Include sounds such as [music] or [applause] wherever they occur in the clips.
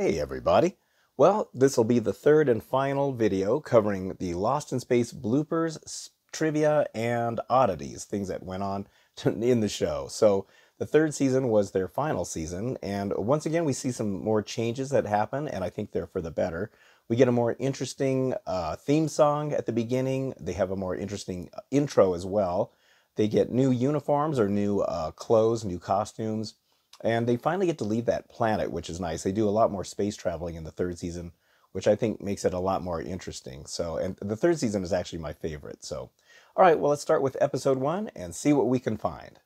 Hey everybody! Well, this will be the third and final video covering the Lost in Space bloopers, trivia, and oddities, things that went on [laughs] in the show. So the third season was their final season, and once again we see some more changes that happen, and I think they're for the better. We get a more interesting uh, theme song at the beginning. They have a more interesting uh, intro as well. They get new uniforms or new uh, clothes, new costumes. And they finally get to leave that planet, which is nice. They do a lot more space traveling in the third season, which I think makes it a lot more interesting. So, and the third season is actually my favorite. So, all right, well, let's start with episode one and see what we can find.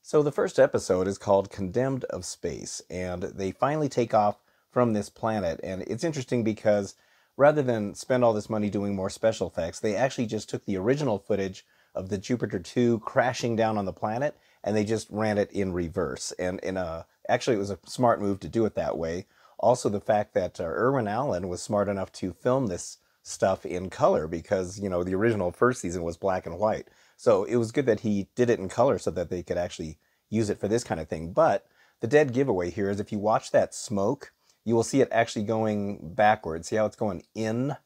So, the first episode is called Condemned of Space, and they finally take off from this planet. And it's interesting because rather than spend all this money doing more special effects, they actually just took the original footage of the Jupiter 2 crashing down on the planet and they just ran it in reverse. And in a actually, it was a smart move to do it that way. Also, the fact that uh, Irwin Allen was smart enough to film this stuff in color because you know the original first season was black and white. So it was good that he did it in color so that they could actually use it for this kind of thing. But the dead giveaway here is if you watch that smoke, you will see it actually going backwards. See how it's going in?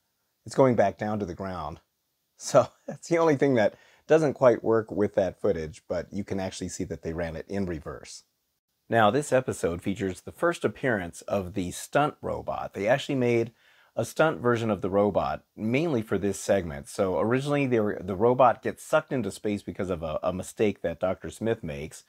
It's going back down to the ground. [laughs] So that's the only thing that doesn't quite work with that footage, but you can actually see that they ran it in reverse. Now, this episode features the first appearance of the stunt robot. They actually made a stunt version of the robot mainly for this segment. So originally, were, the robot gets sucked into space because of a, a, mistake that Dr. Smith makes.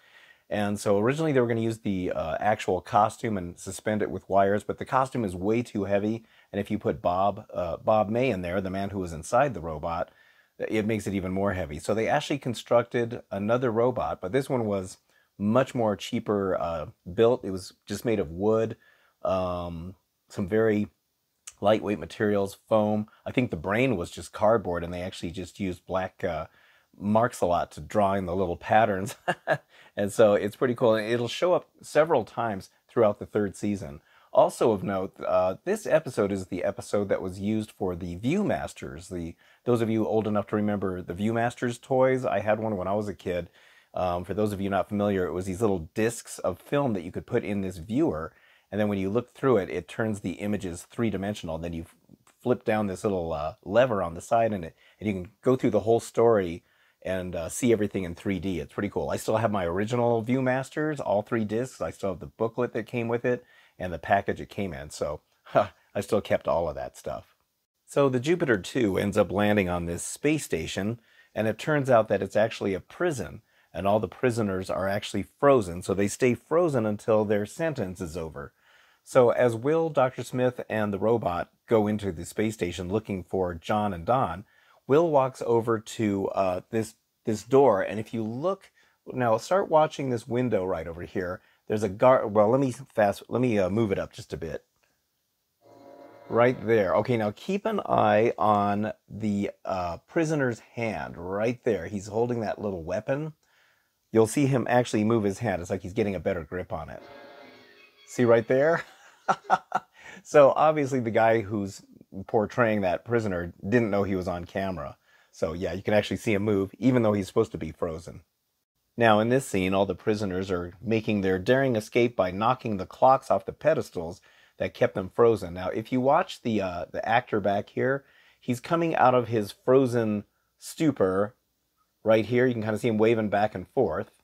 And so originally they were going to use the uh, actual costume and suspend it with wires, but the costume is way too heavy. And if you put Bob uh, Bob May in there, the man who was inside the robot, it makes it even more heavy. So they actually constructed another robot, but this one was much more cheaper uh, built. It was just made of wood, um, some very lightweight materials, foam. I think the brain was just cardboard, and they actually just used black uh, Marks-a-Lot to draw in the little patterns. [laughs] and so it's pretty cool. It'll show up several times throughout the third season. Also of note, uh, this episode is the episode that was used for the Viewmasters. The those of you old enough to remember the Viewmasters toys, I had one when I was a kid. Um, for those of you not familiar, it was these little discs of film that you could put in this viewer, and then when you look through it, it turns the images three dimensional. Then you flip down this little uh, lever on the side, and it and you can go through the whole story and uh, see everything in 3D. It's pretty cool. I still have my original Viewmasters, all three discs. I still have the booklet that came with it and the package it came in. So huh, I still kept all of that stuff. So the Jupiter 2 ends up landing on this space station, and it turns out that it's actually a prison, and all the prisoners are actually frozen, so they stay frozen until their sentence is over. So as Will, Dr. Smith, and the robot go into the space station looking for John and Don, Will walks over to uh, this this door, and if you look now, start watching this window right over here. There's a guard. Well, let me fast. Let me uh, move it up just a bit. Right there. Okay, now keep an eye on the uh, prisoner's hand right there. He's holding that little weapon. You'll see him actually move his hand. It's like he's getting a better grip on it. See right there? [laughs] so obviously the guy who's portraying that prisoner didn't know he was on camera. So yeah, you can actually see him move, even though he's supposed to be frozen. Now, in this scene, all the prisoners are making their daring escape by knocking the clocks off the pedestals that kept them frozen. Now, if you watch the uh, the actor back here, he's coming out of his frozen stupor right here. You can kind of see him waving back and forth.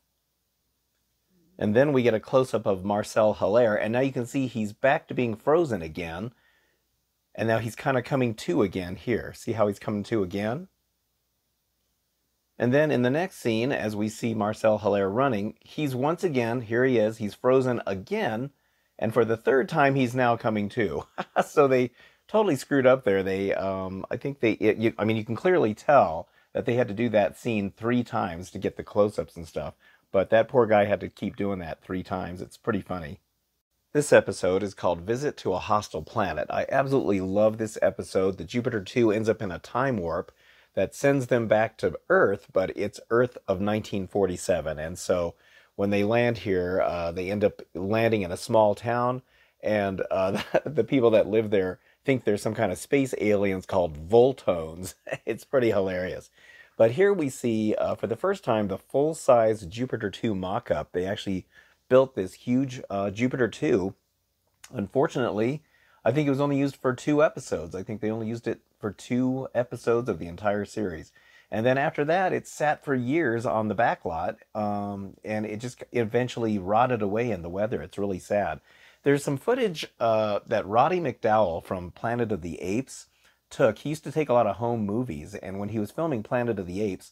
And then we get a close up of Marcel Hilaire, and now you can see he's back to being frozen again. And now he's kind of coming to again here. See how he's coming to again? And then in the next scene, as we see Marcel Hilaire running, he's once again, here he is, he's frozen again. And for the third time, he's now coming to. [laughs] so they totally screwed up there. They, um, I think they, it, you, I mean, you can clearly tell that they had to do that scene three times to get the close ups and stuff. But that poor guy had to keep doing that three times. It's pretty funny. This episode is called Visit to a Hostile Planet. I absolutely love this episode. The Jupiter 2 ends up in a time warp that sends them back to Earth, but it's Earth of 1947. And so when they land here, uh, they end up landing in a small town, and uh, [laughs] the people that live there think there's some kind of space aliens called Voltones. [laughs] it's pretty hilarious. But here we see, uh, for the first time, the full-size Jupiter 2 mock-up. They actually built this huge uh, Jupiter 2. Unfortunately, I think it was only used for two episodes. I think they only used it for two episodes of the entire series. And then after that, it sat for years on the back lot, um, and it just eventually rotted away in the weather. It's really sad. There's some footage uh, that Roddy McDowall from Planet of the Apes took. He used to take a lot of home movies, and when he was filming Planet of the Apes,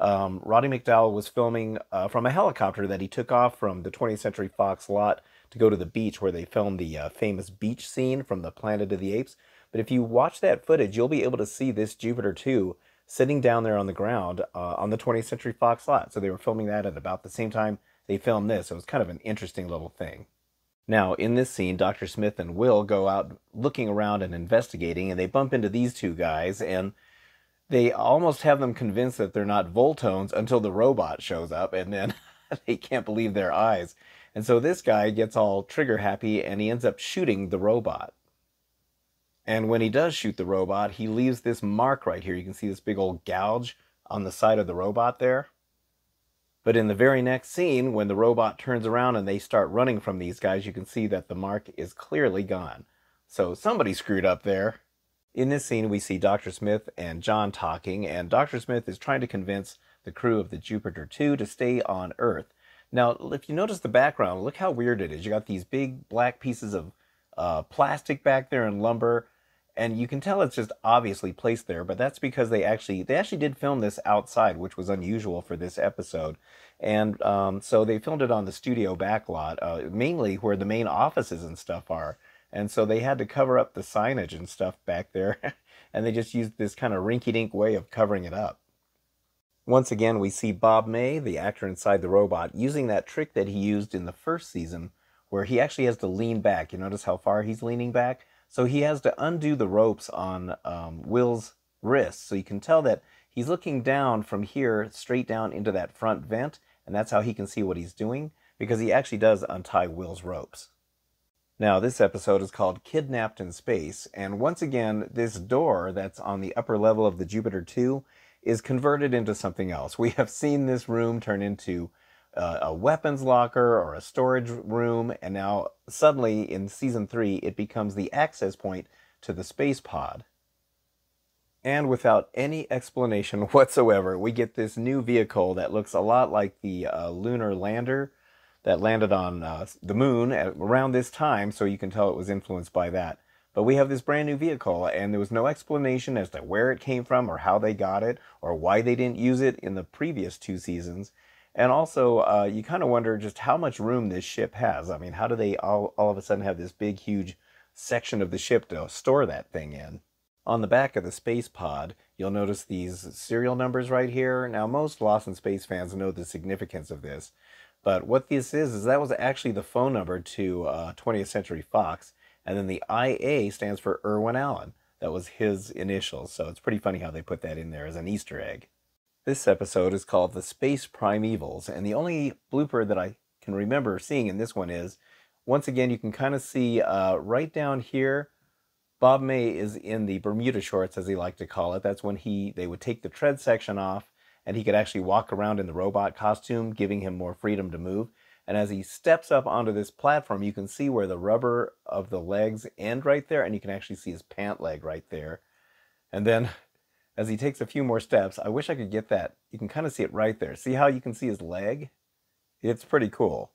um, Roddy McDowall was filming uh, from a helicopter that he took off from the 20th Century Fox lot to go to the beach where they filmed the uh, famous beach scene from the Planet of the Apes. But if you watch that footage, you'll be able to see this Jupiter 2 sitting down there on the ground uh, on the 20th Century Fox lot. So they were filming that at about the same time they filmed this. So it was kind of an interesting little thing. Now, in this scene, Dr. Smith and Will go out looking around and investigating, and they bump into these two guys, and they almost have them convinced that they're not Voltones until the robot shows up, and then [laughs] they can't believe their eyes. And so this guy gets all trigger happy, and he ends up shooting the robot. And when he does shoot the robot, he leaves this mark right here. You can see this big old gouge on the side of the robot there. But in the very next scene, when the robot turns around and they start running from these guys, you can see that the mark is clearly gone. So somebody screwed up there. In this scene, we see Dr. Smith and John talking, and Dr. Smith is trying to convince the crew of the Jupiter 2 to stay on Earth. Now, if you notice the background, look how weird it is. You got these big black pieces of uh, plastic back there and lumber, and you can tell it's just obviously placed there. But that's because they actually they actually did film this outside, which was unusual for this episode, and um, so they filmed it on the studio backlot, uh, mainly where the main offices and stuff are. And so they had to cover up the signage and stuff back there, [laughs] and they just used this kind of rinky-dink way of covering it up. Once again, we see Bob May, the actor inside the robot, using that trick that he used in the first season where he actually has to lean back. You notice how far he's leaning back? So he has to undo the ropes on um, Will's wrist. So you can tell that he's looking down from here straight down into that front vent, and that's how he can see what he's doing because he actually does untie Will's ropes. Now, this episode is called Kidnapped in Space, and once again, this door that's on the upper level of the Jupiter 2 is converted into something else. We have seen this room turn into uh, a weapons locker or a storage room, and now suddenly in season three, it becomes the access point to the space pod. And without any explanation [laughs] whatsoever, we get this new vehicle that looks a lot like the uh, lunar lander that landed on uh, the moon at, around this time, so you can tell it was influenced by that. But we have this brand new vehicle, and there was no explanation as to where it came from, or how they got it, or why they didn't use it in the previous two seasons. And also, uh, you kind of wonder just how much room this ship has. I mean, how do they all, all of a sudden have this big, huge section of the ship to store that thing in? On the back of the space pod, you'll notice these serial numbers right here. Now, most Lost in Space fans know the significance of this. But what this is, is that was actually the phone number to uh, 20th Century Fox. And then the IA stands for Irwin Allen. That was his initials. So it's pretty funny how they put that in there as an Easter egg. This episode is called The Space Primevals, and the only blooper that I can remember seeing in this one is once again, you can kind of see uh, right down here. Bob May is in the Bermuda shorts, as he liked to call it. That's when he they would take the tread section off, and he could actually walk around in the robot costume, giving him more freedom to move. And as he steps up onto this platform, you can see where the rubber of the legs end right there, and you can actually see his pant leg right there. And then as he takes a few more steps. I wish I could get that. You can kind of see it right there. See how you can see his leg? It's pretty cool.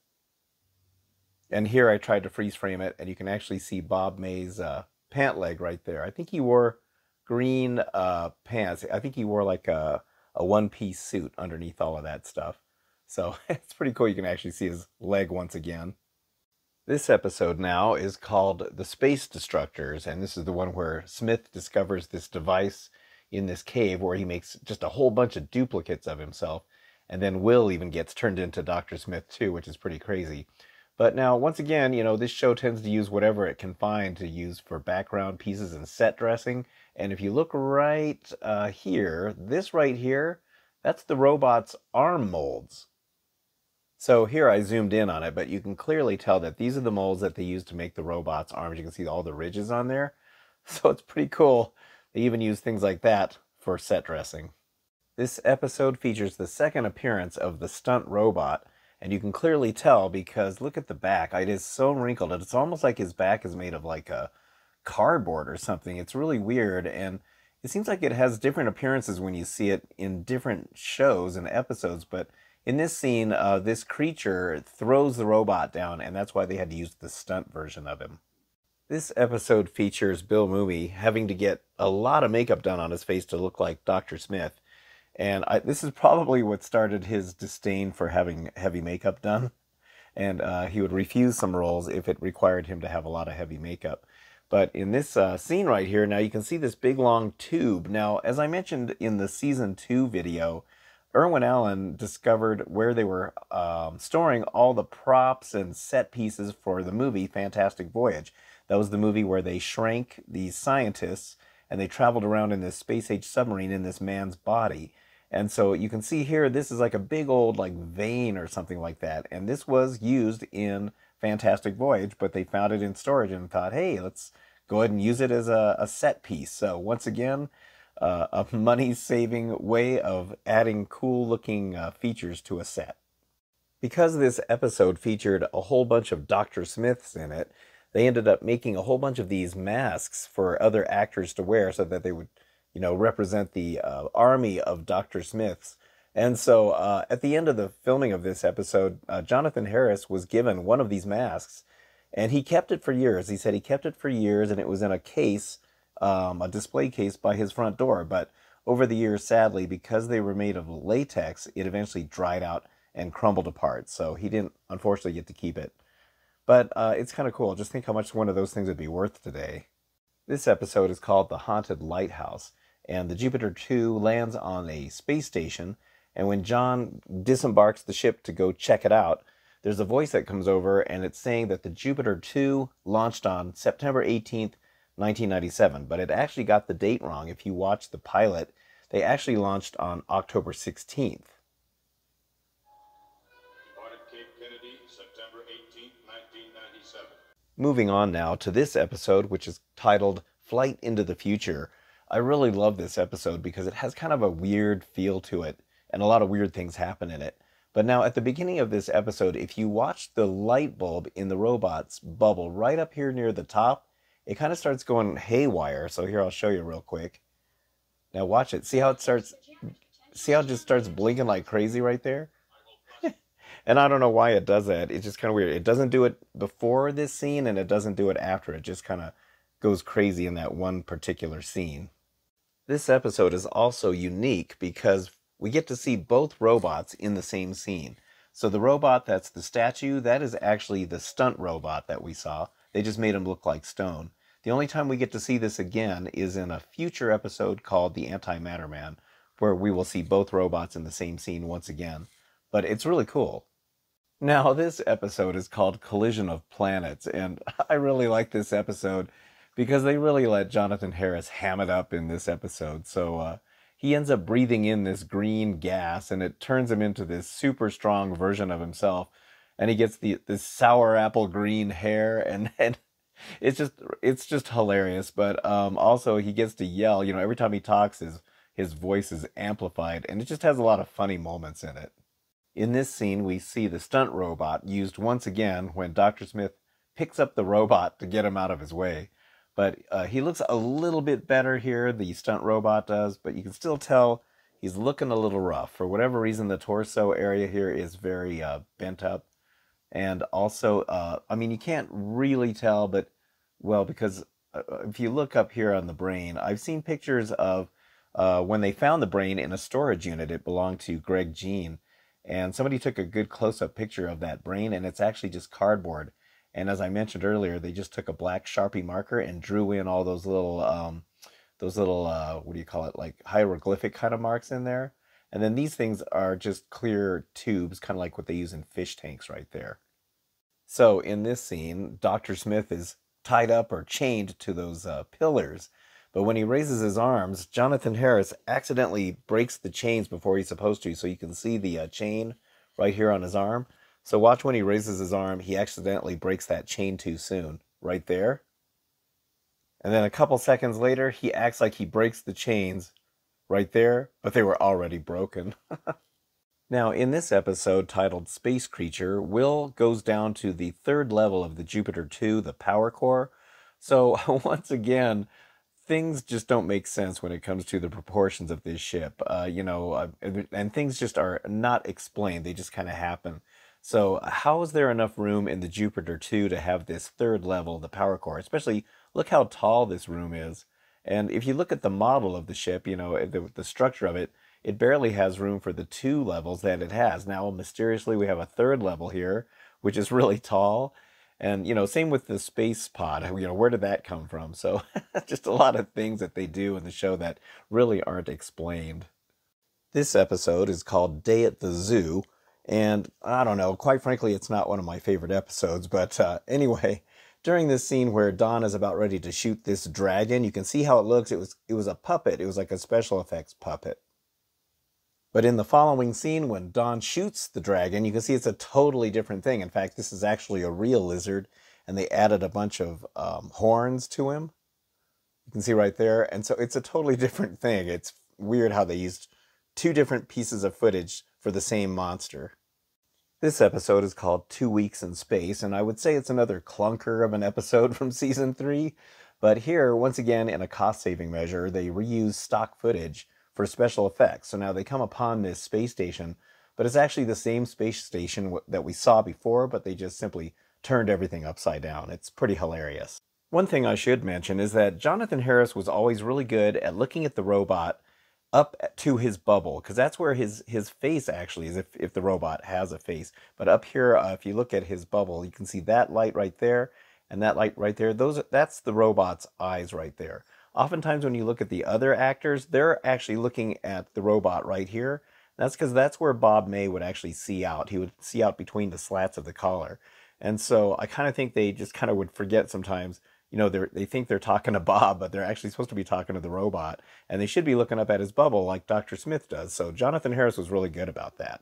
And here I tried to freeze frame it, and you can actually see Bob May's uh, pant leg right there. I think he wore green uh, pants. I think he wore like a, a one piece suit underneath all of that stuff. So [laughs] it's pretty cool. You can actually see his leg once again. This episode now is called The Space Destructors, and this is the one where Smith discovers this device in this cave where he makes just a whole bunch of duplicates of himself. And then Will even gets turned into Dr. Smith too, which is pretty crazy. But now, once again, you know, this show tends to use whatever it can find to use for background pieces and set dressing. And if you look right uh, here, this right here, that's the robot's arm molds. So here I zoomed in on it, but you can clearly tell that these are the molds that they use to make the robot's arms. You can see all the ridges on there. [laughs] So it's pretty cool they even use things like that for set dressing. This episode features the second appearance of the stunt robot, and you can clearly tell because look at the back. It is so wrinkled. It's almost like his back is made of like a cardboard or something. It's really weird and it seems like it has different appearances when you see it in different shows and episodes, but in this scene, uh, this creature throws the robot down, and that's why they had to use the stunt version of him. This episode features Bill Mumy having to get a lot of makeup done on his face to look like Dr. Smith. And I, this is probably what started his disdain for having heavy makeup done. And uh, he would refuse some roles if it required him to have a lot of heavy makeup. But in this uh, scene right here, now you can see this big long tube. Now, as I mentioned in the season two video, Irwin Allen discovered where they were um, storing all the props and set pieces for the movie Fantastic Voyage. That was the movie where they shrank these scientists and they traveled around in this space age submarine in this man's body. And so you can see here, this is like a big old like vein or something like that. And this was used in Fantastic Voyage, but they found it in storage and thought, hey, let's go ahead and use it as a, a set piece. So once again, uh, a [laughs] money saving way of adding cool looking uh, features to a set. Because this episode featured a whole bunch of Dr. Smiths in it, they ended up making a whole bunch of these masks for other actors to wear so that they would, you know, represent the uh, army of Dr. Smiths. And so uh, at the end of the filming of this episode, uh, Jonathan Harris was given one of these masks and he kept it for years. He said he kept it for years and it was in a case, um, a display case by his front door. But over the years, sadly, because they were made of latex, it eventually dried out and crumbled apart. So he didn't, unfortunately, get to keep it. But uh, it's kind of cool. Just think how much one of those things would be worth today. This episode is called The Haunted Lighthouse, and the Jupiter 2 lands on a space station. And when John disembarks the ship to go check it out, there's a voice that comes over, and it's saying that the Jupiter 2 launched on September 18th, 1997. But it actually got the date wrong. If you watch the pilot, they actually launched on October 16th. Moving on now to this episode, which is titled Flight into the Future. I really love this episode because it has kind of a weird feel to it, and a lot of weird things happen in it. But now, at the beginning of this episode, if you watch the light bulb in the robot's bubble right up here near the top, it kind of starts going haywire. So here, I'll show you real quick. Now watch it. See how it starts, see how it just starts blinking like crazy right there? [laughs] And I don't know why it does that. It's just kind of weird. It doesn't do it before this scene and it doesn't do it after. It just kind of goes crazy in that one particular scene. This episode is also unique because we get to see both robots in the same scene. So the robot that's the statue, that is actually the stunt robot that we saw. They just made him look like stone. The only time we get to see this again is in a future episode called The Antimatter Man, where we will see both robots in the same scene once again. But it's really cool. Now, this episode is called Collision of Planets, and [laughs] I really like this episode because they really let Jonathan Harris ham it up in this episode. So uh, he ends up breathing in this green gas, and it turns him into this super strong version of himself. And he gets the this sour apple green hair, and, [laughs] and it's just it's just hilarious. But um, also he gets to yell. You know, every time he talks, his his voice is amplified, and it just has a lot of funny moments in it. In this scene, we see the stunt robot used once again when Dr. Smith picks up the robot to get him out of his way. But uh, he looks a little bit better here, the stunt robot does, but you can still tell he's looking a little rough. For whatever reason, the torso area here is very uh, bent up. And also, uh, I mean, you can't really tell, but, well, because uh, if you look up here on the brain, I've seen pictures of uh, when they found the brain in a storage unit. It belonged to Greg Jein. and somebody took a good close up picture of that brain, and it's actually just cardboard. And as I mentioned earlier, they just took a black Sharpie marker and drew in all those little, um, those little, uh, what do you call it, like hieroglyphic kind of marks in there. And then these things are just clear tubes, kind of like what they use in fish tanks right there. So in this scene, Dr. Smith is tied up or chained to those uh, pillars but when he raises his arms, Jonathan Harris accidentally breaks the chains before he's supposed to. So you can see the uh, chain right here on his arm. So watch when he raises his arm, he accidentally breaks that chain too soon. Right there. And then a couple seconds later, he acts like he breaks the chains right there, but they were already broken. [laughs] now, in this episode titled Space Creature, Will goes down to the third level of the Jupiter 2, the power core, So [laughs] once again, things just don't make sense when it comes to the proportions of this ship. Uh, you know, uh, and things just are not explained; they just kind of happen. So how is there enough room in the Jupiter 2 to have this third level, the power core? Especially, look how tall this room is. And if you look at the model of the ship, you know, eh, the, the structure of it, it barely has room for the two levels that it has. Now, mysteriously, we have a third level here, which is [laughs] really tall. And, you know, same with the space pod. You know, where did that come from? So, [laughs] just a lot of things that they do in the show that really aren't explained. This episode is called Day at the Zoo and I don't know, quite frankly, it's not one of my favorite episodes. But uh, anyway, during this scene where Don is about ready to shoot this dragon, you can see how it looks. It was it was a puppet. It was like a special effects puppet. But in the following scene, when Don shoots the dragon, you can see it's a totally different thing. In fact, this is actually a real lizard, and they added a bunch of um, horns to him. You can see right there. And so it's a totally [laughs] different thing. It's weird how they used two different pieces of footage for the same monster. This episode is called Two Weeks in Space, and I would say it's another clunker of an episode [laughs] from season three. But here, once again, in a cost saving measure, they reuse stock footage for special effects. So now they come upon this space station, but it's actually the same space station that we saw before, but they just simply turned everything upside down. It's pretty hilarious. One thing I should mention is that Jonathan Harris was always really good at looking at the robot up to his bubble because that's where his his face actually is if, if the robot has a face. But up here uh, if you look at his bubble you can see that light right there and that light right there. Those that's the robot's eyes right there. Oftentimes when you look at the other actors they're actually looking at the robot right here. That's because that's where bob may would actually see out. He would see out between the slats of the collar. And so i kind of think they just kind of would forget sometimes you know, they they think they're talking to Bob, but they're actually supposed to be talking to the robot, and they should be looking up at his bubble like Dr. Smith does. So Jonathan Harris was really good about that.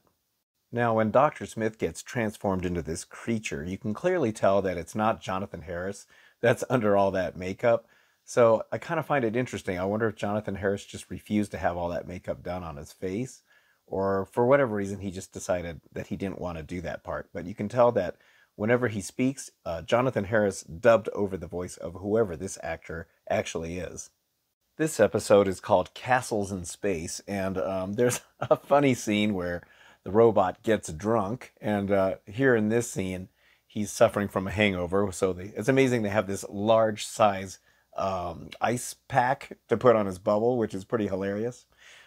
Now, when Dr. Smith gets transformed into this creature, you can clearly tell that it's not Jonathan Harris that's [laughs] under all that makeup. So I kind of find it interesting. I wonder if Jonathan Harris just refused to have all that makeup done on his face, or for whatever reason, he just decided that he didn't want to do that part. But you can tell that whenever he speaks, uh, Jonathan Harris dubbed over the voice of whoever this actor actually is. This episode is called Castles in Space, and um, [laughs] there's a funny scene where the robot gets drunk, and uh, here in this scene, he's suffering from a hangover. So they, it's amazing they have this large size um, ice pack to put on his bubble, which is pretty hilarious.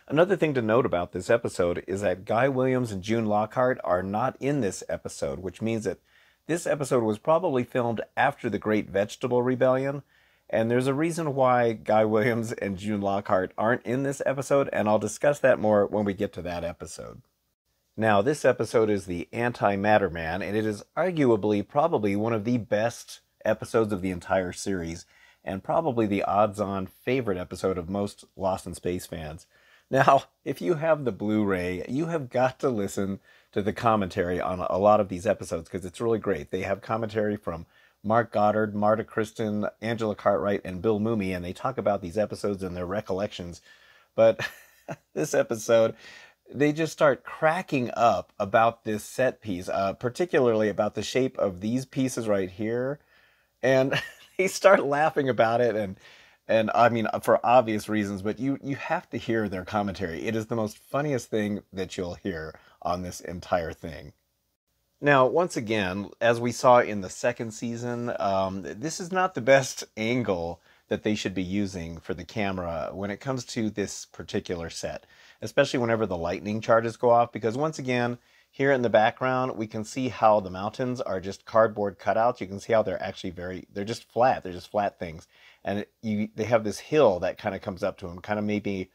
Another thing to note about this episode is that Guy Williams and June Lockhart are not in this episode, which means that this episode was probably filmed after the Great Vegetable Rebellion, and there's a reason why Guy Williams and June Lockhart aren't in this episode, and I'll discuss that more when we get to that episode. Now, this episode is the Antimatter Man, and it is arguably probably one of the best episodes of the entire series, and probably the odds on favorite episode of most Lost in Space fans. Now, if you have the Blu ray, you have got to listen to the commentary on a lot of these episodes because it's really great. They have commentary from Mark Goddard, Marta Kristen, Angela Cartwright, and Bill Mumy, and they talk about these episodes and their recollections. But [laughs] this episode, they just start cracking up about this set piece, uh, particularly about the shape of these pieces right here. And [laughs] they start laughing about it and and I mean for obvious reasons, but you you have to hear their commentary. It is the most funniest thing that you'll hear on this entire thing. Now, once again, as we saw in the second season, um, this is not the best [laughs] angle that they should be using for the camera when it comes to this particular set, especially whenever the lightning charges go off, because once again, here in the background, we can see how the mountains are just cardboard cutouts. You can see how they're actually very, they're just flat. They're just flat things. And you, they have this hill that kind of comes up to them, kind of maybe,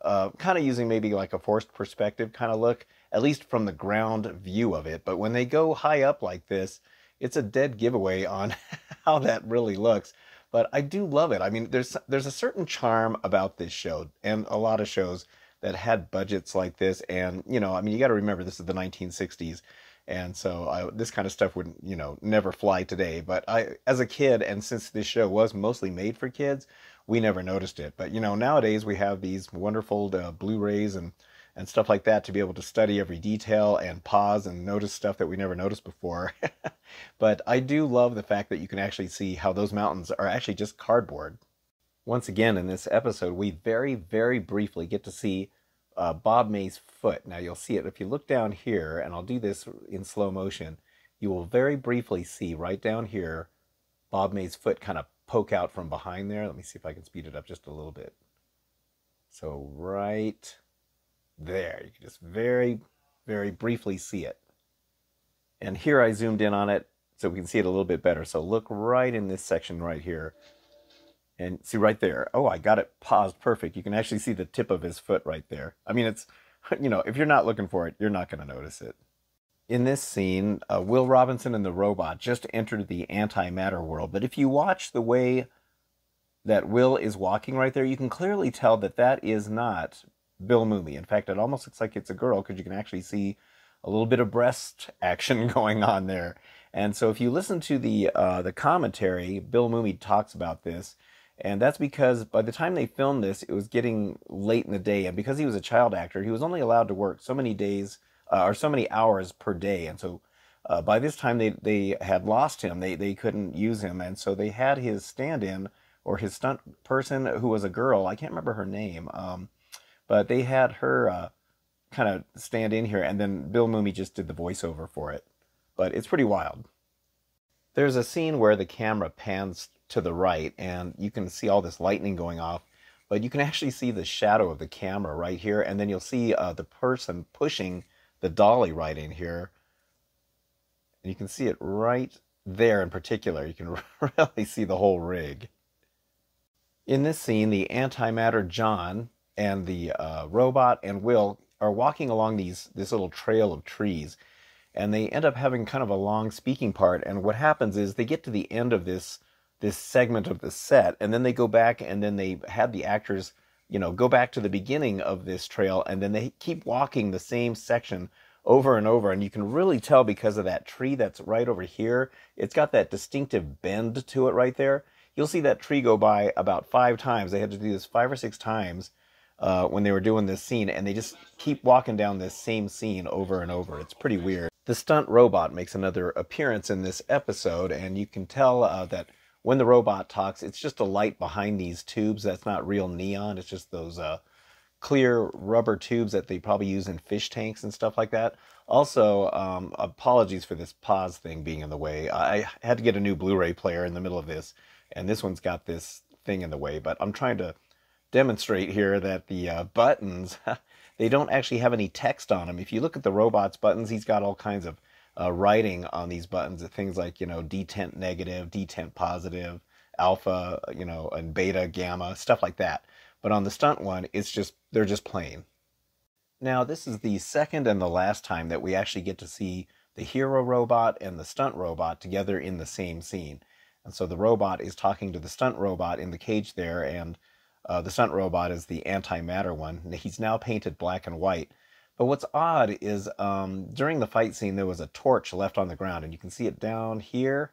uh, kind of using maybe like a forced perspective kind of look at least from the ground view of it. But when they go high up like this, it's a dead giveaway on [laughs] how that really looks. But I do love it. I mean, there's there's a certain charm about this show and a lot of shows that had budgets like this. And you know, I mean, you got to remember this is the 1960s, and so I, this kind of stuff would you know never fly today. But I, as a kid, and since this show was mostly made for kids, we never noticed it. But you know, nowadays we have these wonderful uh, Blu-rays and and stuff like that to be able to study every detail and pause and notice stuff that we never noticed before. [laughs] but I do love the fact that you can actually see how those mountains are actually just cardboard. Once again, in this episode, we very, very briefly get to see uh, Bob May's foot. Now, you'll see it if you look down here, and I'll do this in slow motion. You will very briefly see right down here Bob May's foot kind of poke out from behind there. Let me see if I can speed it up just a little bit. So, right there. You can just very, very briefly see it. And here I zoomed in on it so we can see it a little bit better. So look right in this section right here. And see right there. Oh, I got it paused perfect. You can actually see the tip of his foot right there. I mean, it's, [laughs] you know, if you're not looking for it, you're not going to notice it. In this scene, uh, Will Robinson and the robot just entered the antimatter world. But if you watch the way that Will is walking right there, you can clearly tell that that is not Bill Mumy. In fact, it almost looks like it's a girl because you can actually see a little bit of breast action [laughs] going on there. And so if you listen to the uh, the commentary, Bill Mumy talks about this, and that's because by the time they filmed this, it was getting late in the day, and because he was a child actor, he was only allowed to work so many days uh, or so many hours per day, and so. Uh, by this time, they, they had lost him. They, they couldn't use him. And so they had his stand in or his stunt person, who was a girl. I can't remember her name. Um, but they had her uh, kind of stand in here, and then Bill Mumy just did the voiceover for it. But it's pretty wild. There's a scene where the camera pans to the right, and you can see all this lightning going off, but you can actually see the shadow of the camera right here, and then you'll see uh, the person pushing the dolly right in here. And you can see it right there in particular. You can [laughs] really see the whole rig. In this scene, the antimatter John and the uh, robot and Will are walking along these this little trail of trees, and they end up having kind of a long speaking part. And what happens is they get to the end of this this segment of the set, and then they go back and then they had the actors, you know, go back to the beginning of this trail, and then they keep walking the same section over and over. And you can really tell because of that tree that's right over here it's got that distinctive bend to it right there. You'll see that tree go by about five times. They had to do this five or six times uh, when they were doing this scene, and they just keep walking down this same scene over and over. It's pretty weird. The stunt robot makes another appearance in this episode, and you can tell uh, that when the robot talks, it's just a light behind these tubes. That's not real neon. It's just those uh, clear rubber tubes that they probably use in fish tanks and stuff like that. Also, um, apologies for this pause thing being in the way. I had to get a new Blu-ray player in the middle of this, and this one's got this thing in the way. But I'm trying to demonstrate here that the uh, buttons, [laughs] they don't actually have any text on them. If you look at the robot's buttons, he's got all kinds of uh, writing on these buttons, things like, you know, detent negative, detent positive, alpha, you know, and beta, gamma, stuff like that. But on the stunt one, it's just, they're just plain. Now, this is the second and the last time that we actually get to see the hero robot and the stunt robot together in the same scene. And so the robot is talking to the stunt robot in the cage there, and uh, the stunt robot is the antimatter one. He's now painted black and white. But what's odd is um, during the fight scene, there was a torch left on the ground, and you can see it down here.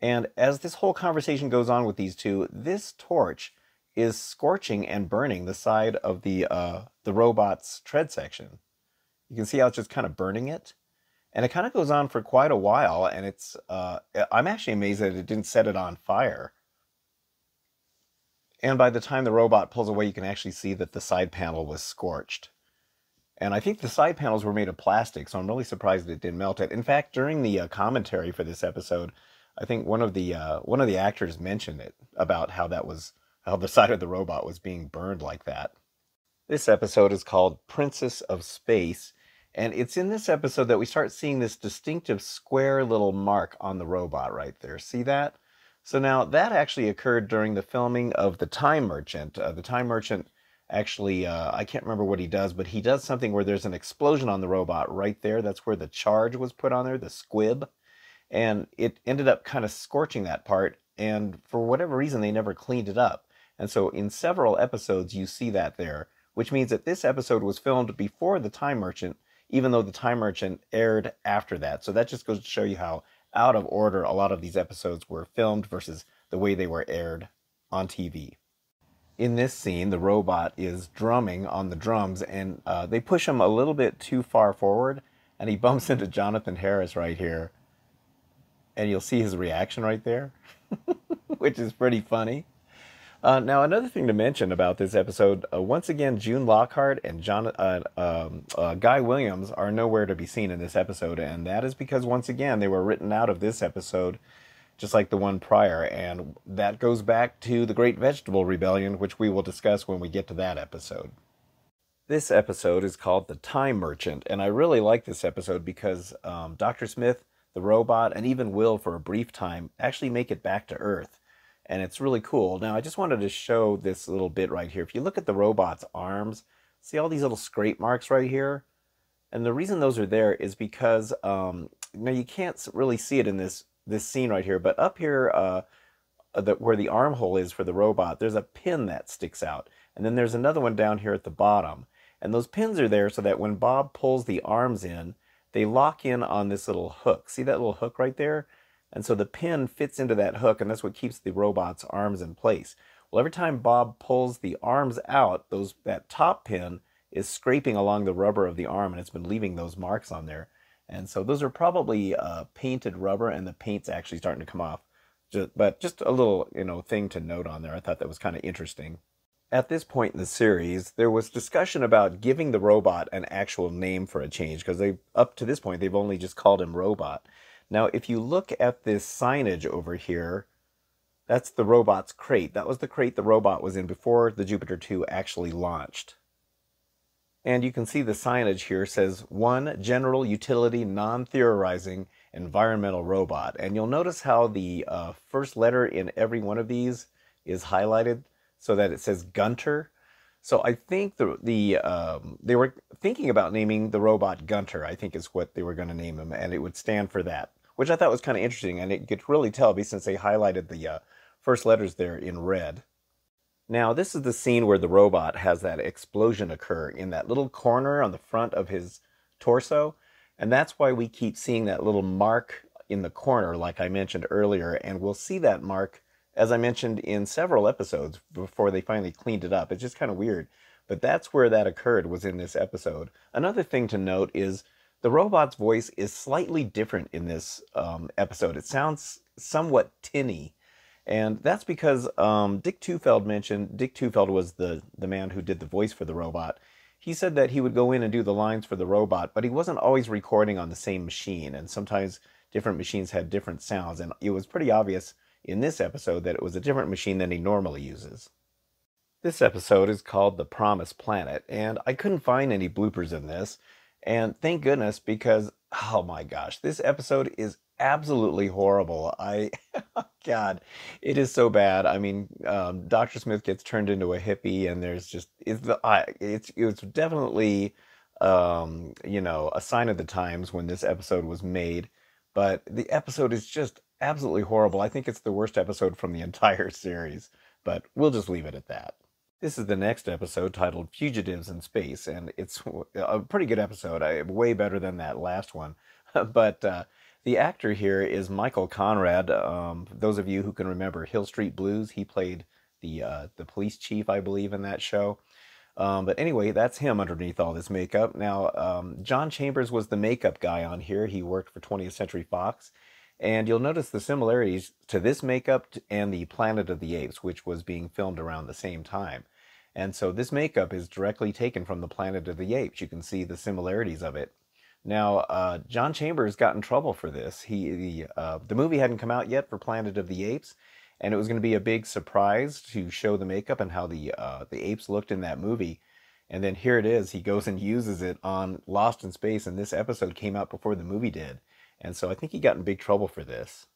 And as this whole conversation goes on with these two, this torch is scorching and burning the side of the uh, the robot's tread section. You can see how it's just kind of burning it, and it kind of goes on for quite a while. And it's uh, I'm actually amazed that it didn't set it on fire. And by the time the robot pulls away, you can actually see that the side panel was scorched. And I think the side panels were made of plastic, so I'm really surprised it didn't melt it. In fact, during the uh, commentary for this episode, I think one of the uh, one of the actors mentioned it about how that was how the [laughs] side of the robot was being burned like that. This episode is called Princess of Space, and it's in this episode that we start seeing this distinctive square little mark on the robot right there. See that? So now that actually occurred during the filming of The Time Merchant. Uh, the Time Merchant actually, uh, I can't remember what he does, but he does something where there's an explosion on the robot right there. That's where the charge was put on there, the squib. And it ended up kind of scorching that part. And for whatever reason, they never cleaned it up. And so in several episodes, you see that there, which means that this episode was filmed before The Time Merchant, even though The Time Merchant aired after that. So that just goes to show you how out of order a lot of these episodes were filmed versus the way they were aired on TV. in this scene, the robot is drumming on the drums, and uh, they push him a little bit too far forward, and he bumps [laughs] into Jonathan Harris right here. And you'll see his reaction right there, [laughs] which is pretty funny. Uh, now, another thing to mention about this episode uh, once again, June Lockhart and John, uh, um, uh, Guy Williams are nowhere to be seen in this episode, and that is because, once again, they were written out of this episode just like the one prior. And that goes back to the Great Vegetable Rebellion, which we will discuss when we get to that episode. This episode is called The Time Merchant, and I really like this episode because um, Dr. Smith, the robot, and even Will, for a brief time, actually make it back to Earth. And it's really cool. Now, I just wanted to show this little bit right here. If you look at the robot's arms, see all these little scrape marks right here? And the reason those are there is because, um, now you can't really see it in this this scene right here. But up here, uh, uh, the, where the armhole is for the robot, there's a pin that sticks out. And then there's another one down here at the bottom. And those pins are there so that when Bob pulls the arms in, they lock in on this little hook. See that little hook right there? And so the pin fits into that hook, and that's what keeps the robot's arms in place. Well, every time Bob pulls the arms out, those that top pin is scraping along the rubber of the arm, and it's been leaving those marks on there. And so those are probably uh, painted rubber and the paint's actually starting to come off. Just, but just a little, you know, thing to note on there. I thought that was kind of interesting. At this point in the series, there was discussion about giving the robot an actual name for a change because they up to this point they've only just called him robot. Now, if you look at this signage over here, that's the robot's crate. That was the crate the robot was in before the Jupiter 2 actually launched. And you can see the signage here says one general utility non-theorizing environmental robot. And you'll notice how the uh, first letter in every one of these is highlighted so that it says Gunter. So I think the the um, they were thinking about naming the robot Gunter. I think is what they were going to name him, and it would stand for that, which I thought was kind of interesting. And it could really tell me since they highlighted the uh, first letters there in red. Now, this is the scene where the robot has that explosion occur in that little corner on the front of his torso. And that's why we keep seeing that little mark in the corner, like I mentioned earlier. And we'll see that mark, as I mentioned in several episodes before they finally cleaned it up. It's just kind of weird. But that's where that occurred, was in this episode. Another thing to note is the robot's voice is slightly different in this um, episode. It sounds somewhat tinny and that's because um, Dick Tufeld mentioned Dick Tufeld was the the man who did the voice for the robot. He said that he would go in and do the lines for the robot, but he wasn't always recording on the same machine, and sometimes different machines had different sounds. And it was pretty obvious in this episode that it was a different machine than he normally uses. This episode is called The Promised Planet, and I couldn't find any bloopers in this. And thank goodness because, oh my gosh, this episode is absolutely horrible. I, [laughs] God, it is so bad. I mean, um, Dr. Smith gets turned into a hippie, and there's just it's the it's it's definitely um, you know a sign of the times when this episode was made. But the episode is just absolutely horrible. I think it's the worst episode from the [laughs] entire series. But we'll just leave it at that. This is the next episode titled Fugitives in Space, and it's a pretty good episode. I, way better than that last one. [laughs] but uh, the actor here is Michael Conrad. Um, those of you who can remember Hill Street Blues, he played the uh, the police chief, I believe, in that show. Um, but anyway, that's him underneath all this makeup. Now, um, John Chambers was the makeup guy on here. He worked for 20th Century Fox. And you'll notice the similarities to this makeup and the Planet of the Apes, which was being filmed around the same time. And so this makeup is directly taken from the Planet of the Apes. You can see the similarities of it. Now, uh, John Chambers got in trouble for this. He the uh, the movie hadn't come out yet for Planet of the Apes, and it was going to be a big surprise to show the makeup and how the uh, the apes looked in that movie. And then here it is. He goes and uses it on Lost in Space, and this episode came out before the movie did. And so I think he got in big trouble for this.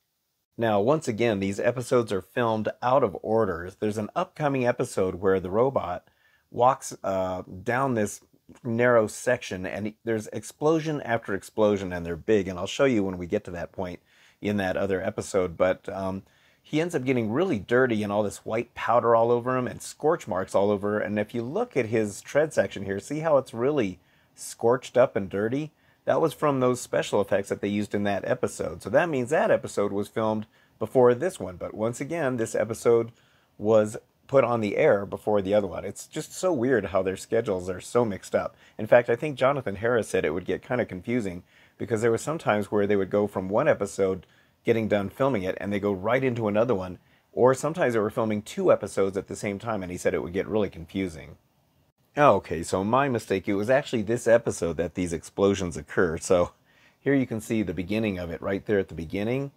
Now, once again, these episodes are filmed out of order. There's an upcoming episode where the robot walks uh, down this narrow section and there's explosion after explosion and they're big and i'll show you when we get to that point in that other episode but um, he ends up getting really dirty and all this white powder all over him and scorch marks all over and if you look at his tread section here see how it's really scorched up and dirty that was from those special effects that they used in that episode so that means that episode was filmed before this one but once again this episode was put on the air before the other one. It's just so weird how their schedules are so mixed up. In fact, I think Jonathan Harris said it would get kind of confusing because there were some times where they would go from one episode getting done filming it and they go right into another one, or sometimes they were filming two episodes at the same time and he said it would get really confusing. Okay, so my mistake. It was actually this episode that these explosions occur. So here you can see the beginning of it right there at the beginning.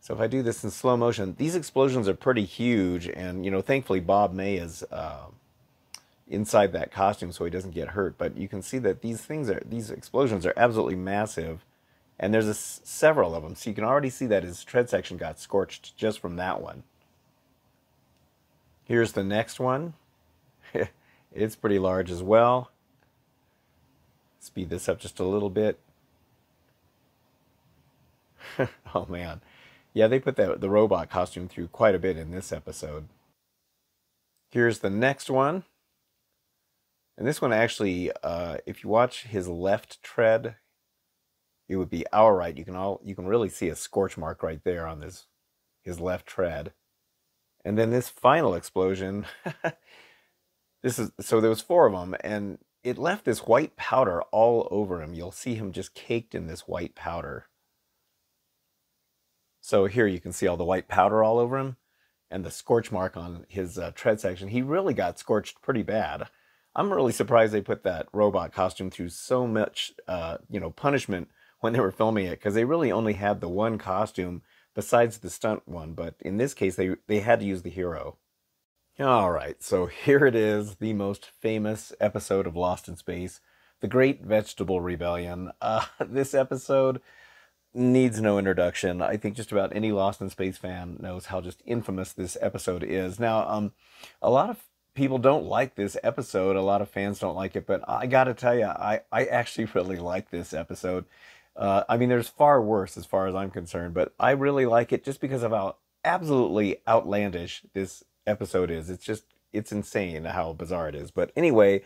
So if I do this in slow motion, these explosions are pretty huge, and you know, thankfully Bob May is uh, inside that costume, so he doesn't get hurt. But you can see that these things are these explosions are absolutely massive, and there's a, several of them. So you can already see that his tread section got scorched just from that one. Here's the next one. [laughs] it's pretty large as well. Speed this up just a little bit. [laughs] oh man. Yeah, they put the, the robot costume through quite a bit in this episode. Here's the next one. And this one actually, uh, if you watch his left tread, it would be our right. You can all you can really see a scorch mark right there on this his left tread. And then this final explosion, [laughs] this is so there was four of them, and it left this white powder all over him. You'll see him just caked in this white powder. So here you can see all the white powder all over him and the scorch mark on his uh, tread section. He really got scorched pretty bad. I'm really surprised they put that robot costume through so much, uh, you know, punishment when they were filming it because they really only had the one costume besides the stunt one. But in this case, they they had to use the hero. All right, so here it is, the most famous episode of Lost in Space, the Great Vegetable Rebellion. [laughs] Uh, this episode needs no introduction. I think just about any Lost in Space fan knows how just infamous this episode is. Now, um, a lot of people don't like this episode. A lot of fans don't like it, but I got to tell you, I, I actually [laughs] really like this episode. Uh, I mean, there's far worse as far as I'm concerned, but I really like it just because of how absolutely outlandish this episode is. It's just, it's insane how bizarre it is. But anyway,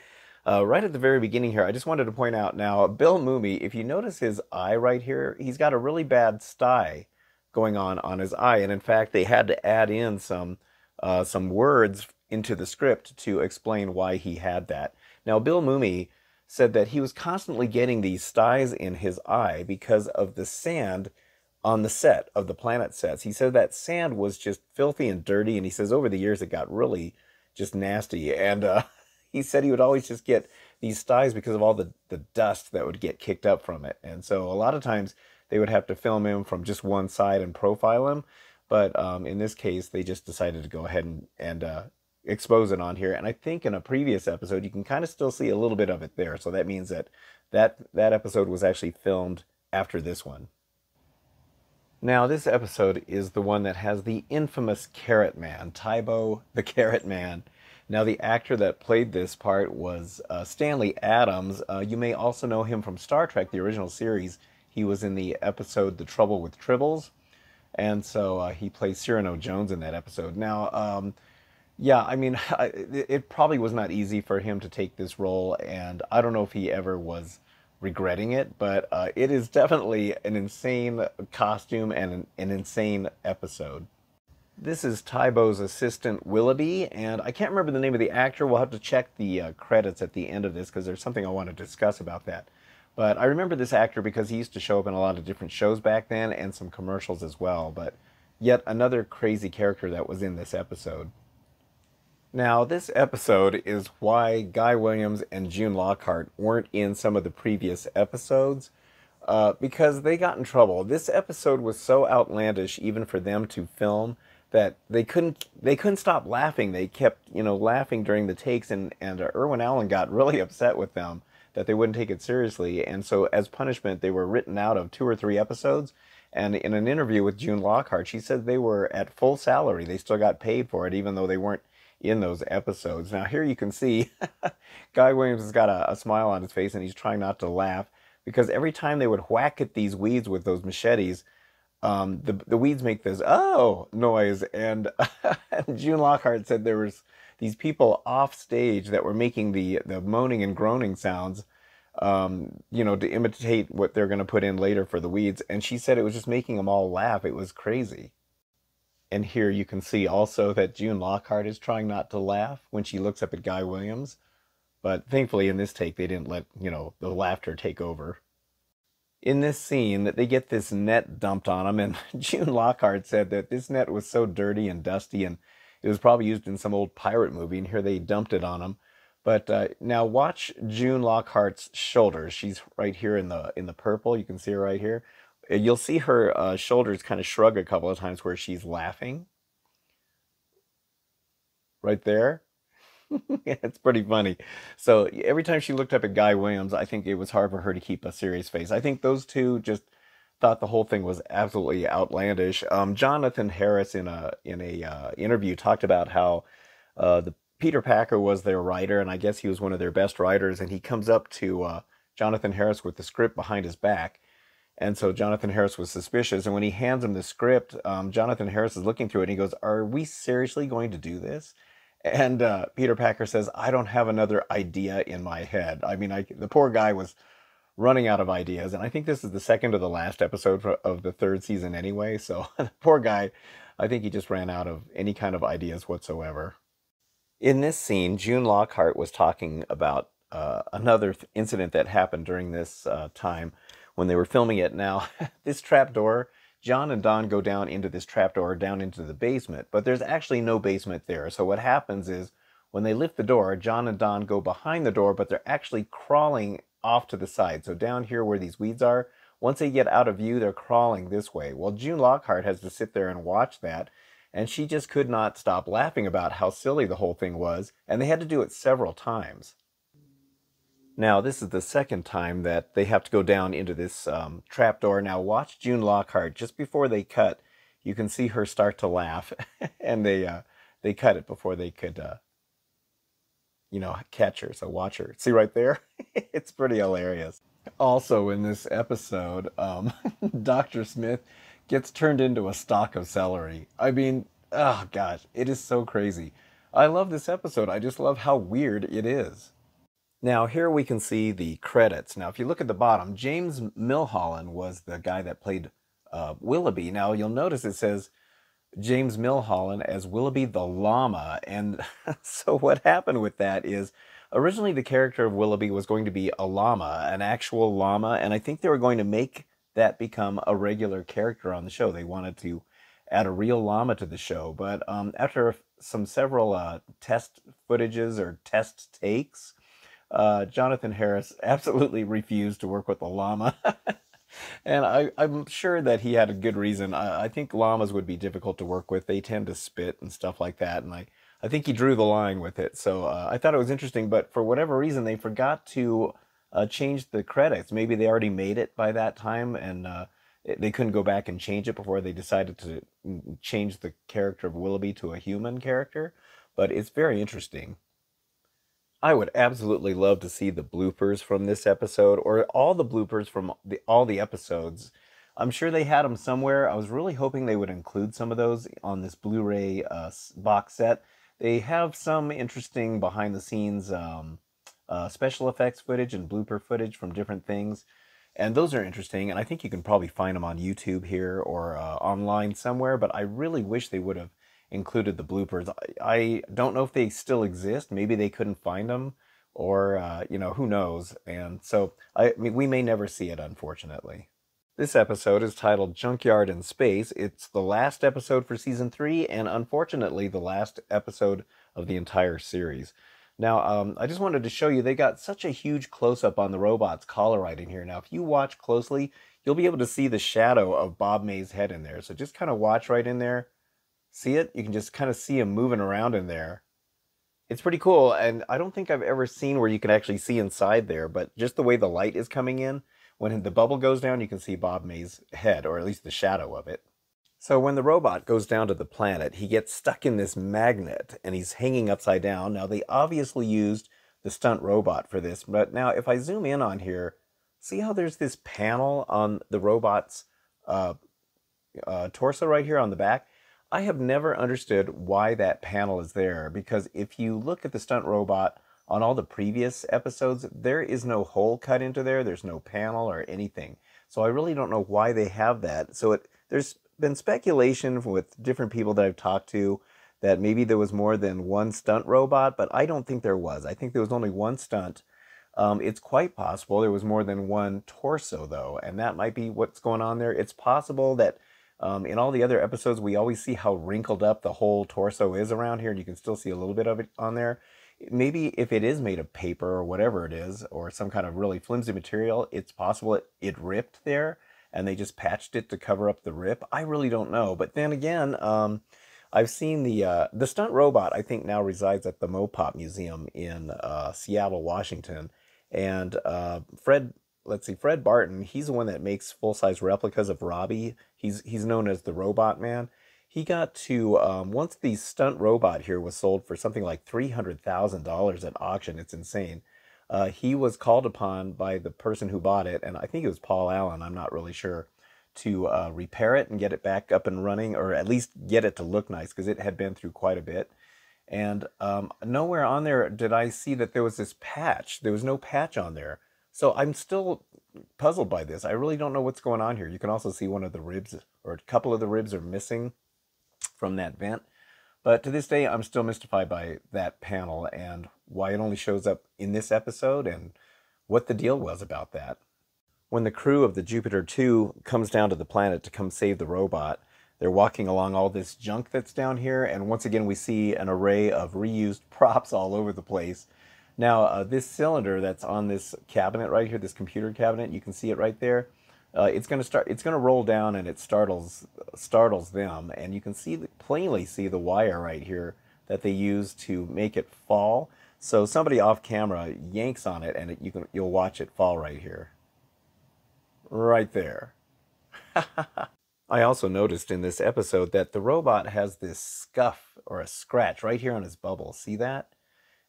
uh, right at the very beginning here, I just wanted to point out now, Bill Mumy, if you notice his eye right here, he's got a really bad sty going on on his eye. And in fact, they had to add in some, uh, some words into the script to explain why he had that. Now, Bill Mumy said that he was constantly getting these styes in his eye because of the sand on the set of the planet sets. He said that sand was just filthy and dirty, and he says over the years it got really just nasty. And uh, [laughs] he said he would always just get these styes because of all the, the dust that would get kicked up from it. And so a lot of times they would have to film him from just one side and profile him. But um, in this case, they just decided to go ahead and, and uh, expose it on here. And I think in a previous episode, you can kind of still see a little bit of it there. So that means that that, that episode was actually filmed after this one. Now, this episode is the one that has the infamous Carrot Man, Tybo the Carrot Man. Now, the actor that played this part was uh, Stanley Adams. Uh, you may also know him from Star Trek, the original series. He was in the episode The Trouble with Tribbles. And so uh, he plays Cyrano Jones in that episode. Now, um, yeah, I mean, [laughs] it probably was not easy for him to take this role, and I don't know if he ever was regretting it, but uh, it is definitely an insane costume and an, an insane episode. This is Tybo's assistant Willoughby, and I can't remember the name of the actor. We'll have to check the uh, credits at the end of this because there's something I want to discuss about that. But I remember this actor because he used to show up in a lot of different shows back then and some commercials as well. But yet another crazy character that was in this episode. Now, this episode is why Guy Williams and June Lockhart weren't in some of the previous episodes. Uh, because they got in trouble. This episode was so outlandish, even for them to film, that they couldn't they couldn't stop laughing. They kept you know laughing during the takes, and and Irwin Allen got really upset with them that they wouldn't take it seriously, and so as punishment, they were written out of two or three episodes. And in an interview with June Lockhart, she said they were at full salary. They still got paid for it, even though they weren't in those episodes. Now here you can see [laughs] Guy Williams has got a, a smile on his face, and he's trying not to laugh because every time they would whack at these weeds with those machetes, um, the the weeds make this oh noise, and [laughs] June Lockhart said there was these people off stage that were making the the moaning and groaning sounds, um, you know, to imitate what they're going to put in later for the weeds, and she said it was just making them all laugh. It was crazy. And here you can see also that June Lockhart is trying not to laugh when she looks up at Guy Williams. But thankfully, in this take, they didn't let, you know, the laughter take over. In this scene, that they get this net dumped on them, and [laughs] June Lockhart said that this net was so dirty and dusty, and it was probably used in some old pirate movie, and here they dumped it on them. But uh, now watch June Lockhart's shoulders. She's right here in the in the purple. You can see her right here. You'll see her uh, shoulders kind of shrug a couple of times where she's laughing. Right there. [laughs] it's pretty funny. So every time she looked up at Guy Williams, I think it was hard for her to keep a serious face. I think those two just thought the whole thing was absolutely outlandish. Um, Jonathan Harris in a in a uh, interview talked about how uh, the Peter Packer was their writer, and I guess he was one of their best writers. And he comes up to uh, Jonathan Harris with the script behind his back, and so Jonathan Harris was suspicious. And when he hands him the script, um, Jonathan Harris is looking through it and he goes, Are we seriously going to do this? And uh, Peter Packer says, I don't have another idea in my head. I mean, I, the poor guy was running out of ideas. And I think this is the second or the last episode of the third season anyway. So [laughs] the poor guy, I think he just ran out of any kind of ideas whatsoever. In this scene, June Lockhart was talking about uh, another th- incident that happened during this uh, time when they were filming it. Now, [laughs] this trapdoor, John and Don go down into this trapdoor, down into the basement, but there's actually no basement there. So what happens is when they lift the door, John and Don go behind the door, but they're actually crawling off to the side. So down here where these weeds are, once they get out of view, they're crawling this way. Well, June Lockhart has to sit there and watch that, and she just could not stop laughing about how silly the whole thing was, and they had to do it several times. Now, this is the second time that they have to go down into this um, trapdoor. Now, watch June Lockhart. Just before they cut, you can see her start to laugh, [laughs] and they uh, they cut it before they could, uh, you know, catch her. So watch her. See right there? [laughs] it's pretty hilarious. Also, in this episode, um, [laughs] Dr. Smith gets turned into a stalk of celery. I mean, oh gosh, it is so crazy. I love this episode. I just love how weird it is. Now here we can see the credits. Now if you look at the bottom, James Millhollin was the guy that played uh, Willoughby. Now you'll notice it says James Millhollin as Willoughby the llama. And [laughs] so what happened with that is originally the character of Willoughby was going to be a llama, an actual llama, and I think they were going to make that become a regular character on the show. They wanted to add a real llama to the show, but um, after some several uh, test footages or test takes, uh, Jonathan Harris [laughs] absolutely refused to work with the llama. [laughs] and I, am sure that he had a good reason. I, I, think llamas would be difficult to work with. They tend to spit and stuff like that. And I, I think he drew the line with it. So uh, I thought it was interesting. But for whatever reason, they forgot to uh, change the credits. Maybe they already made it by that time and uh, they couldn't go back and change it before they decided to mm, change the character of Willoughby to a human character. But it's very interesting. I would absolutely love to see the bloopers from this episode or all the bloopers from the, all the episodes. I'm sure they had them somewhere. I was really hoping they would include some of those on this Blu ray uh, box set. They have some interesting behind the scenes um, uh, special effects footage and blooper footage from different things. And those are interesting. And I think you can probably find them on YouTube here or uh, online somewhere. But I really wish they would have included the bloopers. I, I, don't know if they still exist. Maybe they couldn't find them, or uh, you know, who knows. And so I, I mean, we may never see it, unfortunately. This episode is titled Junkyard in Space. It's the last episode for season three, and unfortunately, the last episode of the entire series. Now, um, I just wanted to show you they got such a huge close up on the robot's collar right in here. Now, if you watch closely, you'll be able to see the shadow of Bob May's head in there. So just kind of watch right in there. See it? You can just kind of see him moving around in there. It's pretty cool, and I don't think I've ever seen where you can actually see inside there, but just the way the light is coming in, when the bubble goes down, you can see Bob May's head, or at least the shadow of it. So when the robot goes down to the planet, he gets stuck in this magnet, and he's hanging upside down. Now, they obviously used the stunt robot for this, but now if I zoom in on here, see how there's this panel on the robot's uh, uh, torso right here on the back? I have never understood why that panel is there because if you look at the stunt robot on all the previous episodes, there is no hole cut into there, there's no panel or anything. So I really don't know why they have that. So it there's been speculation with different people that I've talked to that maybe there was more than one stunt robot, but I don't think there was. I think there was only one stunt. Um, it's quite possible there was more than one torso, though, and that might be what's going on there. It's possible that um, in all the other episodes, we always see how wrinkled up the whole torso is around here, and you can still see a little bit of it on there. Maybe if it is made of paper or whatever it is, or some kind of really flimsy material, it's possible it, it ripped there and they just patched it to cover up the rip. I really don't know. But then again, um, I've seen the uh, the stunt robot. I think now resides at the MoPOP Museum in uh, Seattle, Washington, and uh, Fred. Let's see, Fred Barton. He's the one that makes full size replicas of Robby. He's he's known as the Robot Man. He got to um, once the stunt robot here was sold for something like three hundred thousand dollars at auction. It's insane. Uh, he was called upon by the person who bought it, and I think it was Paul Allen. I'm not really sure to uh, repair it and get it back up and running, or at least get it to look nice because it had been through quite a bit. And um, nowhere on there did I see that there was this patch. There was no patch on there. So I'm still puzzled by this. I really don't know what's going on here. You can also see one of the ribs, or a couple of the ribs are missing from that vent. But to this day, I'm still mystified by that panel and why it only shows up in this episode and what the deal was about that. When the crew of the Jupiter 2 comes down to the planet to come save the robot, they're walking along all this junk that's down here, and once again, we see an array of reused [laughs] props all over the place. Now, uh, this cylinder that's on this cabinet right here, this computer cabinet, you can see it right there. Uh, it's going to start. It's going to roll down, and it startles startles them, and you can see plainly see the wire right here that they use to make it fall. So somebody off camera yanks on it, and it, you can you'll watch it fall right here, right there. [laughs] I also noticed in this episode that the robot has this scuff or a scratch right here on his bubble. See that?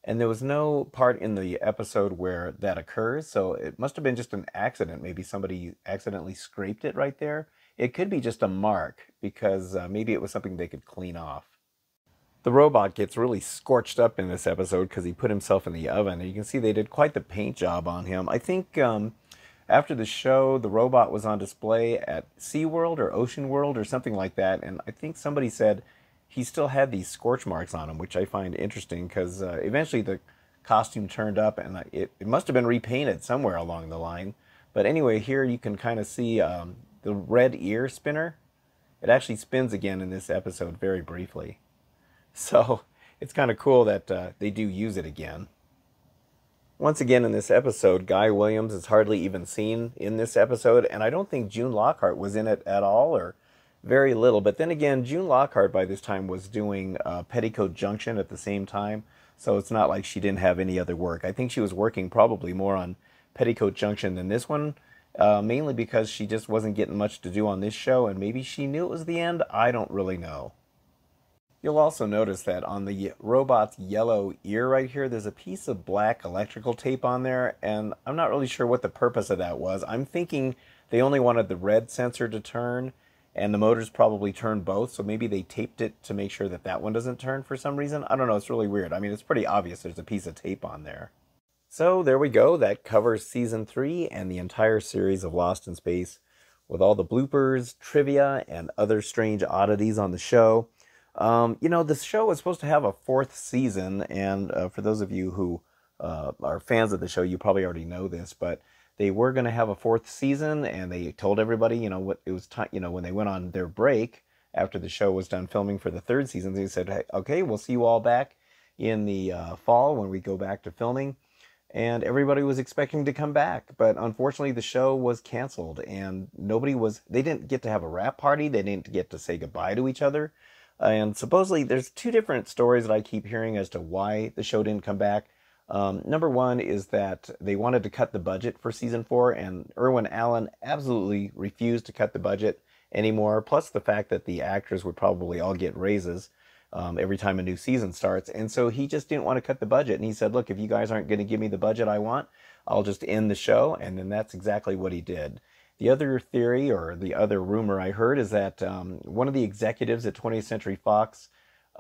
And there was no part in the episode where that occurs, so it must have been just an accident. Maybe somebody accidentally scraped it right there. It could be just a mark because uh, maybe it was something they could clean off. The robot gets really scorched up in this episode because he put himself in the oven. And you can see they did quite the paint job on him. I think um, after the show, the robot was on display at SeaWorld or Ocean World or something like that. And I think somebody said he still had these scorch marks on him, which I find interesting because uh, eventually the costume turned up and it, it must have been repainted somewhere along the line. But anyway, here you can kind of see um, the red ear spinner. It actually spins again in this episode very briefly. [laughs] So it's kind of cool that uh, they do use it again. Once again in this episode, Guy Williams is hardly even seen in this episode, and I don't think June Lockhart was in it at all, or very little. But then again, June Lockhart by this time was doing uh, Petticoat Junction at the same time, so it's not like she didn't have any other work. I think she was working probably more on Petticoat Junction than this one, uh, mainly because she just wasn't getting much to do on this show, and maybe she knew it was the end. I don't really know. You'll also notice that on the robot's yellow ear right here, there's a piece of black electrical tape on there, and I'm not really sure what the purpose of that was. I'm thinking they only wanted the red sensor to turn, and the motors probably turn both, so maybe they taped it to make sure that that one doesn't turn for some reason. I don't know, it's really weird. I mean, it's pretty obvious there's a piece of tape on there. So there we go. That covers season three and the entire series of Lost in Space with all the bloopers, trivia, and other strange oddities on the show. Um, you know, the show was supposed to have a fourth season, and uh, for those of you who uh, are fans of the show, you probably already know this, but they were going to have a fourth season, and they told everybody, you know, what it was time, you know, when they went on their break after the show was done filming for the third season, they said, hey, okay, we'll see you all back in the uh, fall when we go back to filming. And everybody was expecting to come back, but unfortunately, the show was canceled, and nobody was. They didn't get to have a wrap party. They didn't get to say goodbye to each other and supposedly, there's two different stories that I keep hearing as to why the show didn't come back. Um, number one is that they wanted to cut the budget for season four, and Irwin Allen absolutely refused to cut the budget anymore. Plus, the fact that the actors would probably all get raises um, every time a new season starts. And so he just didn't want to cut the budget. And he said, Look, if you guys aren't going to give me the budget I want, I'll just end the show. And then that's exactly what he did. The other theory or the other rumor I heard is that um, one of the executives at 20th Century Fox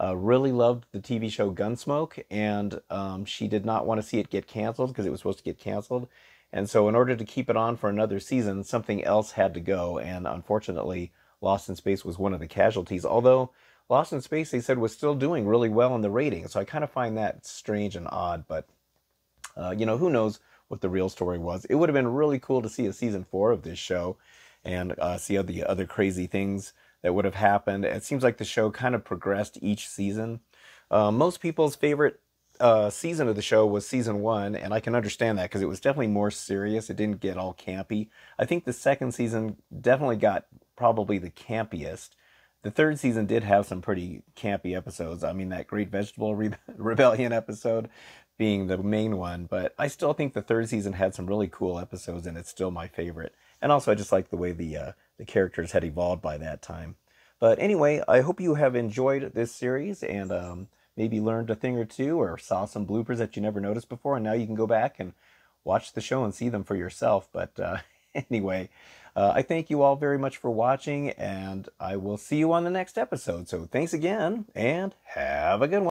uh, really loved the TV show Gunsmoke, and um, she did not want to see it get canceled because it was supposed to get canceled. And so, in order to keep it on for another season, something else had to go. And unfortunately, Lost in Space was one of the casualties. Although Lost in Space, they said, was still doing really well in the ratings. So I kind of find that strange and odd. But, uh, you know, who knows what the real story was. It would have been really cool to see a season four of this show and uh, see all the other crazy things that would have happened. It seems like the show kind of progressed each season. Uh, most people's favorite uh, season of the show was season one, and I can understand that because it was definitely more serious. It didn't get all campy. I think the second season definitely got probably the campiest. The third season did have some pretty campy episodes. I mean, that Great Vegetable Re- [laughs] Rebellion episode being the main one, but I still think the third season had some really cool episodes, and it's still my favorite. And also, I just like the way the uh, the characters had evolved by that time. But anyway, I hope you have enjoyed this series and um, maybe learned a thing or two or saw some bloopers that you never noticed before. And now you can go back and watch the show and see them for yourself. But uh, [laughs] anyway, uh, I thank you all very much for watching, and I will see you on the next episode. So thanks again, and have a good one.